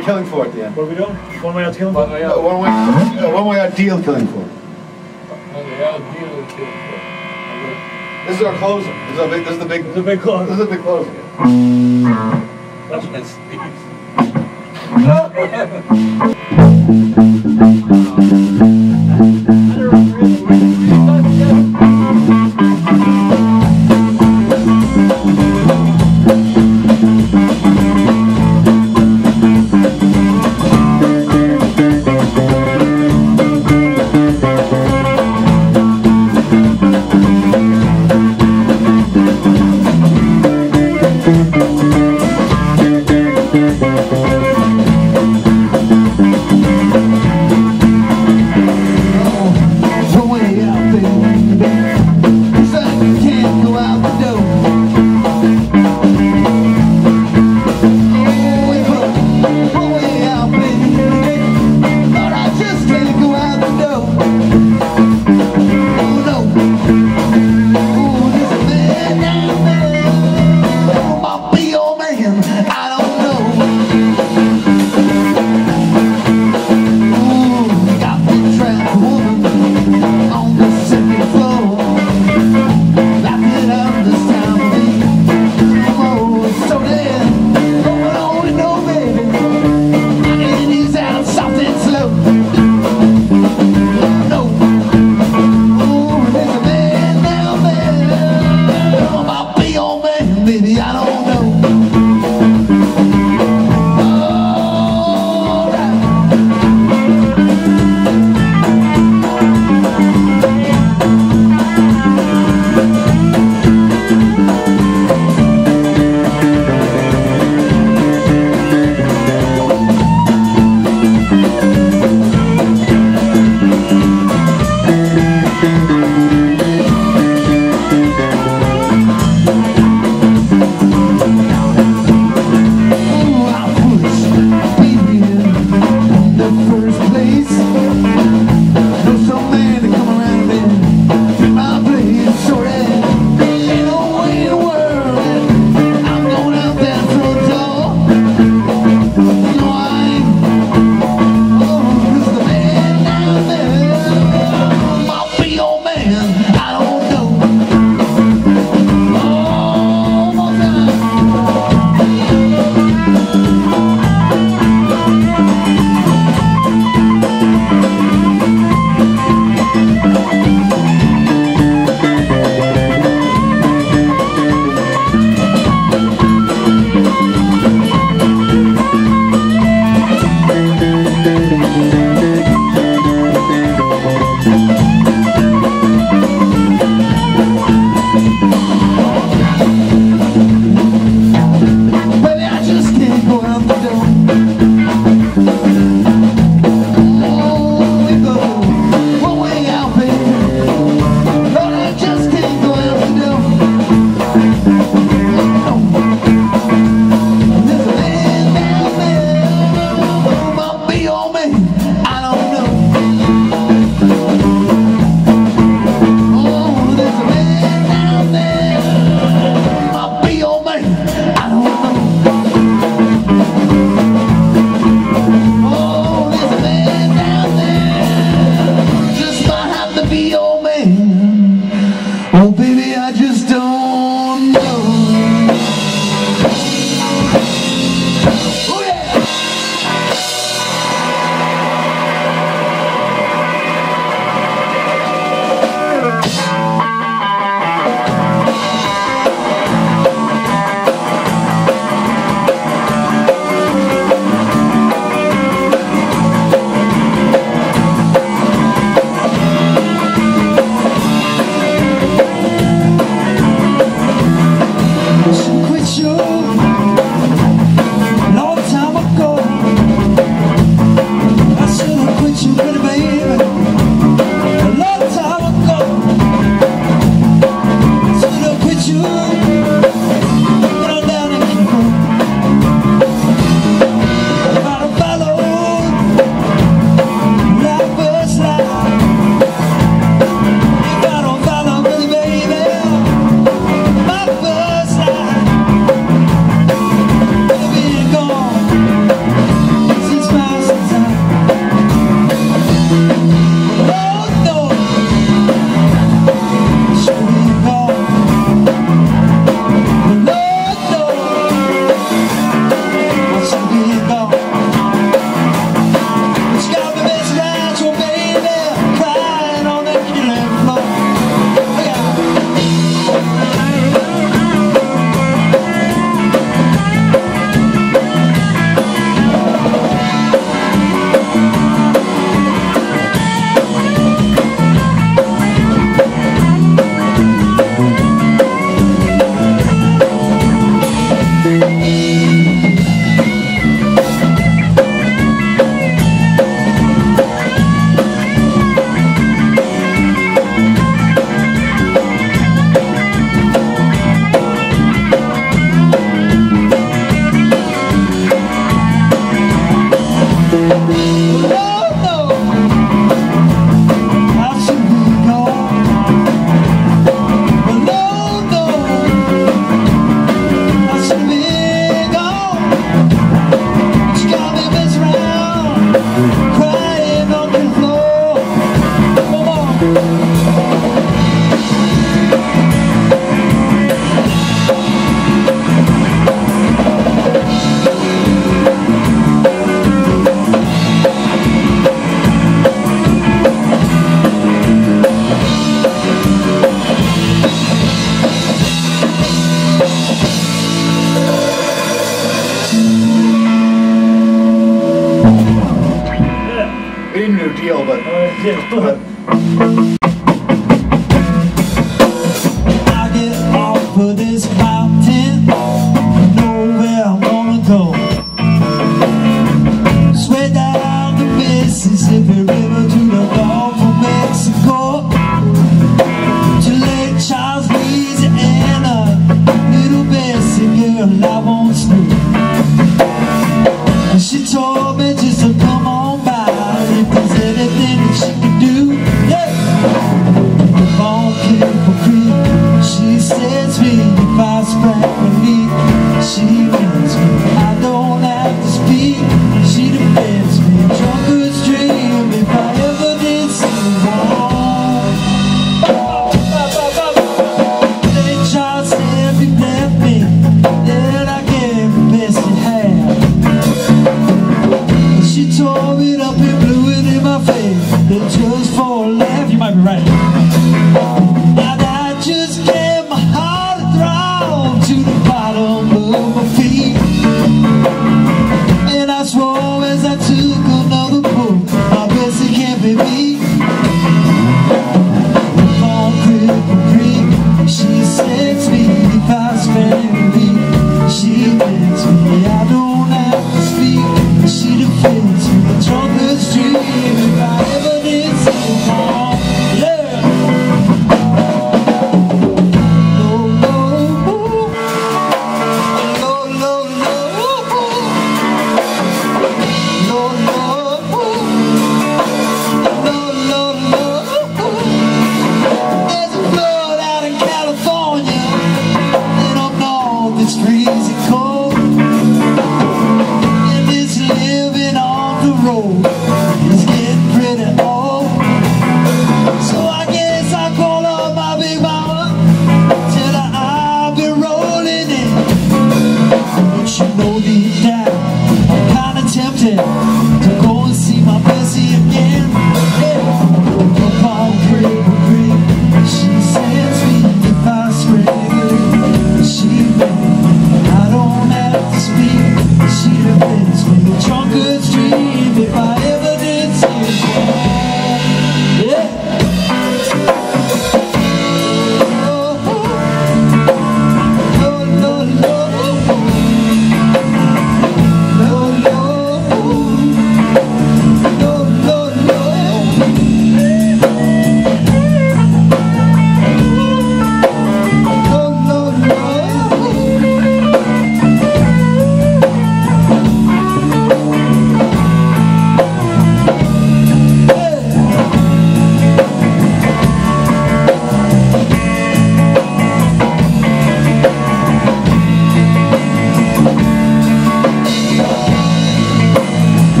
we're killing for at the end. What are we doing? One way out killing for? One way out. No, one, way, uh-huh. uh, one way out deal killing for. One way out deal killing for. This is our closer. This is our big. This is the big. This is the big closer. This is the big closer. That's that's. Thank.